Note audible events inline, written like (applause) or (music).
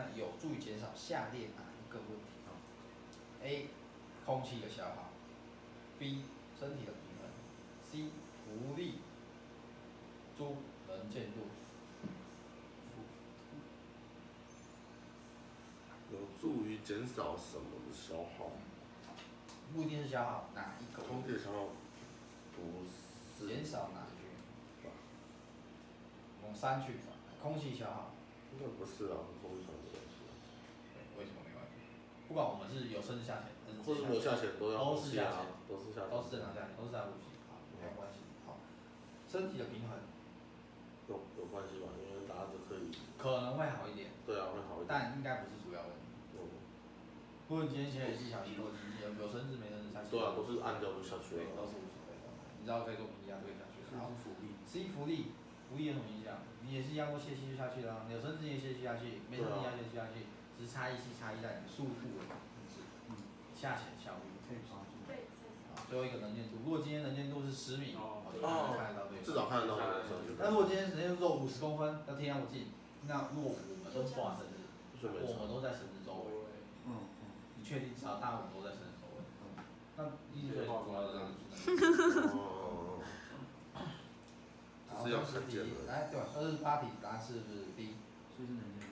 那有助于减少下列哪一个问题啊？A. 空气的消耗，B. 身体的平衡，C. 浮力，猪能见度。有助于减少什么的消耗？不一定是消耗，哪一个？空气消耗不是减少哪一句？往三去，空气消耗。应该不是啊，跟空气消耗没关系。为什么没关系？不管我们是有升下潜，或者没有下潜都要都是下潜，都是下潜，都是正常下潜，都是在呼吸，好，没有关系。好，身体的平衡有有关系吧？因为拿着可以，可能会好一点，对啊，会好一点。但应该不是主要问题。嗯，不论今天潜水技巧，你或你有有升至没升至下去，对啊，都是按掉就下去，了。都是无所谓的。你知道可以做平压对下去。好，福利。C 浮力，浮力有什么影响？你也是一样会泄气就下去了、啊，有升至也泄气下去，没升至压泄气下去，只是差异是差异在你的速度的控制，嗯，下潜效率。可以最后一个能见度，如果今天能见度是十米，哦哦，就看得到对方。至少看得到那个上去。那如果今天能见度五十公分，要天要近，那如果我们都挂绳子，我们都在绳子周围，嗯嗯。你确定至少大部分都在绳子周围？那一直最主要的这个 (laughs) 哦，二十题来，对吧？二十八题答案是不是 B？所以是能见度。